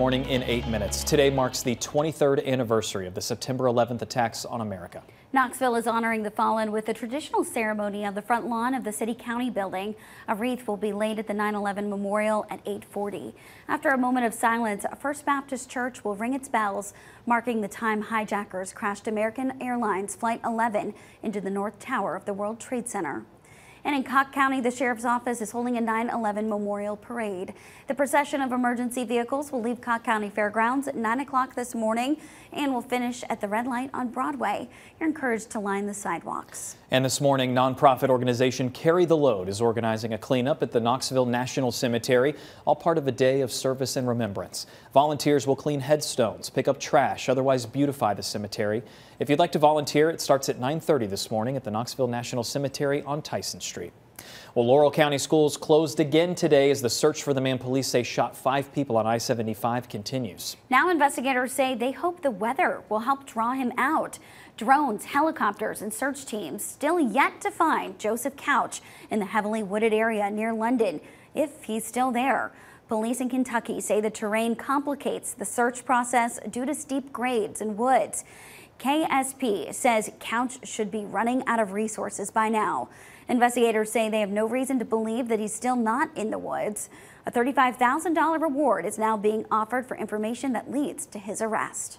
morning in eight minutes. Today marks the 23rd anniversary of the September 11th attacks on America. Knoxville is honoring the fallen with a traditional ceremony on the front lawn of the City County building. A wreath will be laid at the 9-11 memorial at 840. After a moment of silence, First Baptist Church will ring its bells, marking the time hijackers crashed American Airlines Flight 11 into the North Tower of the World Trade Center. And in Cocke County, the Sheriff's Office is holding a 9-11 memorial parade. The procession of emergency vehicles will leave Cocke County Fairgrounds at 9 o'clock this morning and will finish at the red light on Broadway. You're encouraged to line the sidewalks. And this morning, nonprofit organization Carry the Load is organizing a cleanup at the Knoxville National Cemetery, all part of a day of service and remembrance. Volunteers will clean headstones, pick up trash, otherwise beautify the cemetery. If you'd like to volunteer, it starts at 9.30 this morning at the Knoxville National Cemetery on Tyson Street. Well, Laurel County schools closed again today as the search for the man police say shot five people on I-75 continues. Now investigators say they hope the weather will help draw him out. Drones, helicopters, and search teams still yet to find Joseph Couch in the heavily wooded area near London, if he's still there. Police in Kentucky say the terrain complicates the search process due to steep grades and woods. KSP says Couch should be running out of resources by now. Investigators say they have no reason to believe that he's still not in the woods. A $35,000 reward is now being offered for information that leads to his arrest.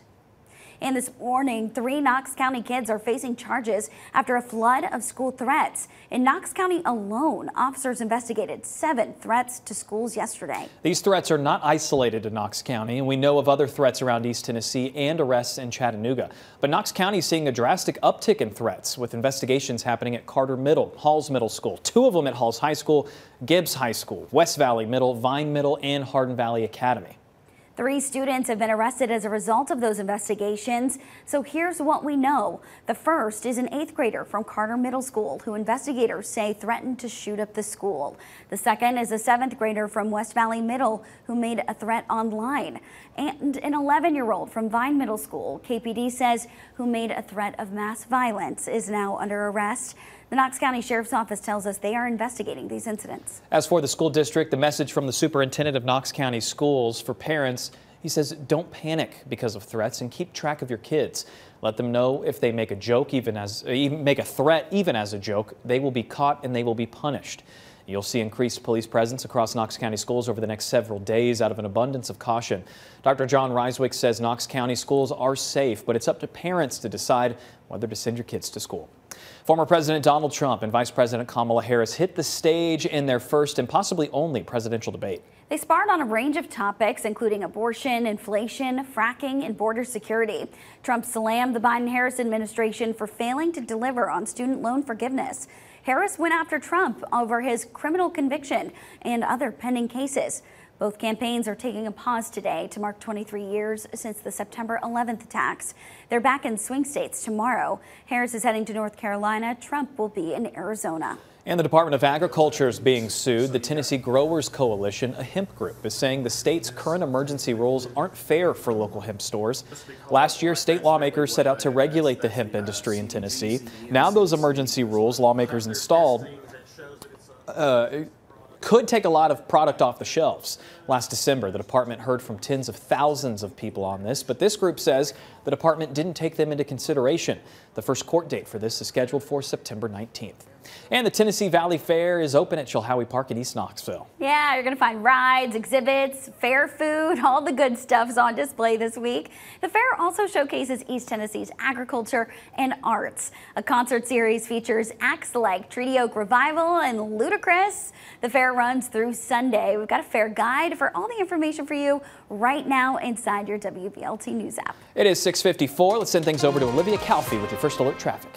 And this morning, three Knox County kids are facing charges after a flood of school threats. In Knox County alone, officers investigated seven threats to schools yesterday. These threats are not isolated to Knox County, and we know of other threats around East Tennessee and arrests in Chattanooga. But Knox County is seeing a drastic uptick in threats, with investigations happening at Carter Middle, Halls Middle School, two of them at Halls High School, Gibbs High School, West Valley Middle, Vine Middle, and Hardin Valley Academy. Three students have been arrested as a result of those investigations. So here's what we know. The first is an eighth grader from Carter Middle School who investigators say threatened to shoot up the school. The second is a seventh grader from West Valley Middle who made a threat online. And an 11 year old from Vine Middle School, KPD says, who made a threat of mass violence is now under arrest. The Knox County Sheriff's Office tells us they are investigating these incidents. As for the school district, the message from the superintendent of Knox County Schools for parents, he says don't panic because of threats and keep track of your kids. Let them know if they make a joke, even as even make a threat, even as a joke, they will be caught and they will be punished. You'll see increased police presence across Knox County schools over the next several days out of an abundance of caution. Dr. Jon Rysewyk says Knox County schools are safe, but it's up to parents to decide whether to send your kids to school. Former President Donald Trump and Vice President Kamala Harris hit the stage in their first and possibly only presidential debate. They sparred on a range of topics, including abortion, inflation, fracking, and border security. Trump slammed the Biden-Harris administration for failing to deliver on student loan forgiveness. Harris went after Trump over his criminal conviction and other pending cases. Both campaigns are taking a pause today to mark 23 years since the September 11th attacks. They're back in swing states tomorrow. Harris is heading to North Carolina. Trump will be in Arizona. And the Department of Agriculture is being sued. The Tennessee Growers Coalition, a hemp group, is saying the state's current emergency rules aren't fair for local hemp stores. Last year, state lawmakers set out to regulate the hemp industry in Tennessee. Now those emergency rules lawmakers installed uh, could take a lot of product off the shelves. Last December, the department heard from tens of thousands of people on this, but this group says the department didn't take them into consideration. The first court date for this is scheduled for September 19th. And the Tennessee Valley Fair is open at Chilhowee Park in East Knoxville. Yeah, you're going to find rides, exhibits, fair food, all the good stuff is on display this week. The fair also showcases East Tennessee's agriculture and arts. A concert series features acts like Treaty Oak Revival and Ludacris. The fair runs through Sunday. We've got a fair guide for all the information for you right now inside your WVLT News app. It is 654. Let's send things over to Olivia Calfee with your first alert traffic.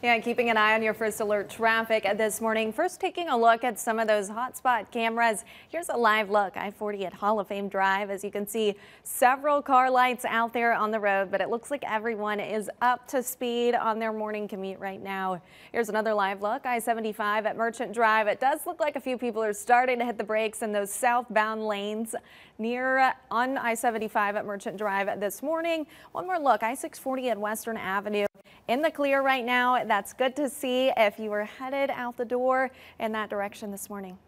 Yeah, keeping an eye on your first alert traffic this morning. First, taking a look at some of those hotspot cameras. Here's a live look. I-40 at Hall of Fame Drive. As you can see, several car lights out there on the road, but it looks like everyone is up to speed on their morning commute right now. Here's another live look. I-75 at Merchant Drive. It does look like a few people are starting to hit the brakes in those southbound lanes near uh, on I-75 at Merchant Drive this morning. One more look. I-640 at Western Avenue in the clear right now. That's good to see if you were headed out the door in that direction this morning.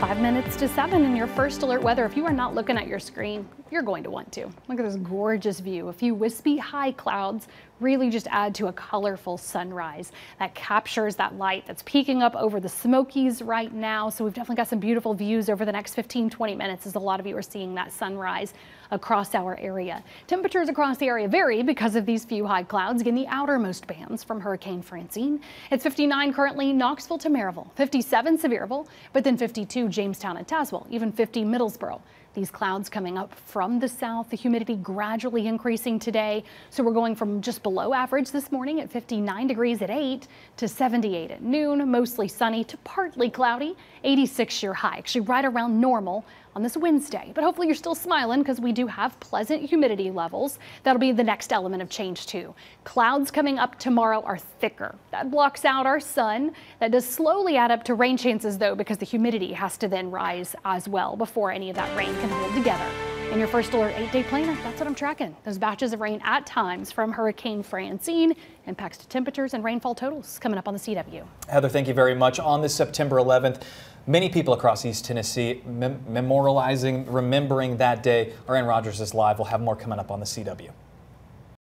Five minutes to seven in your first alert weather. If you are not looking at your screen, you're going to want to. Look at this gorgeous view. A few wispy high clouds really just add to a colorful sunrise that captures that light that's peeking up over the Smokies right now. So we've definitely got some beautiful views over the next 15, 20 minutes as a lot of you are seeing that sunrise across our area. Temperatures across the area vary because of these few high clouds. Again, the outermost bands from Hurricane Francine. It's 59 currently Knoxville to Maryville, 57 Sevierville, but then 52 Jamestown and Tazewell, even 50 Middlesboro. These clouds coming up from the south, the humidity gradually increasing today. So we're going from just below average this morning at 59 degrees at 8 to 78 at noon, mostly sunny to partly cloudy, 86 year high, actually right around normal on this Wednesday. But hopefully you're still smiling because we do have pleasant humidity levels. That'll be the next element of change too. Clouds coming up tomorrow are thicker. That blocks out our sun. That does slowly add up to rain chances though because the humidity has to then rise as well before any of that rain can hold together. In your first alert eight day planner, that's what I'm tracking. Those batches of rain at times from Hurricane Francine impacts to temperatures and rainfall totals coming up on the CW. Heather, thank you very much. On this September 11th, Many people across East Tennessee mem memorializing, remembering that day. Our Rogers is live. We'll have more coming up on the CW.